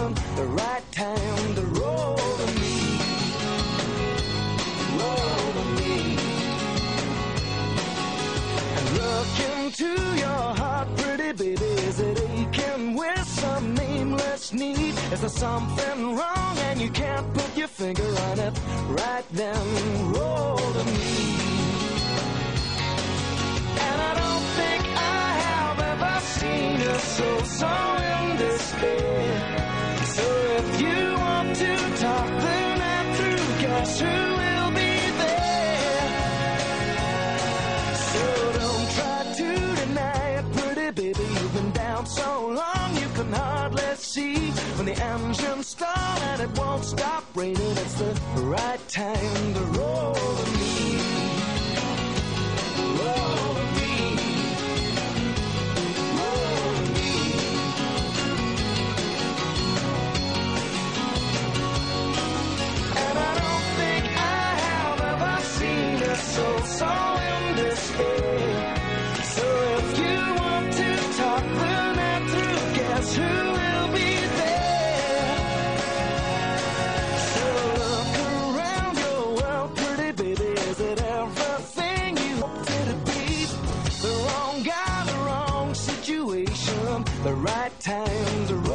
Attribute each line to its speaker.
Speaker 1: situation, the right time to roll to me. Roll to me. And look into your heart, pretty baby. Is it aching with some nameless need? Is there something wrong and you can't put your finger on it? Right then, roll to me. And I don't think I have ever seen soul so in so long you can hardly see. When the engine stall and it won't stop raining, it's the right time to roll to me. Roll to me. Roll to me. And I don't think I have ever seen so The right time to roll.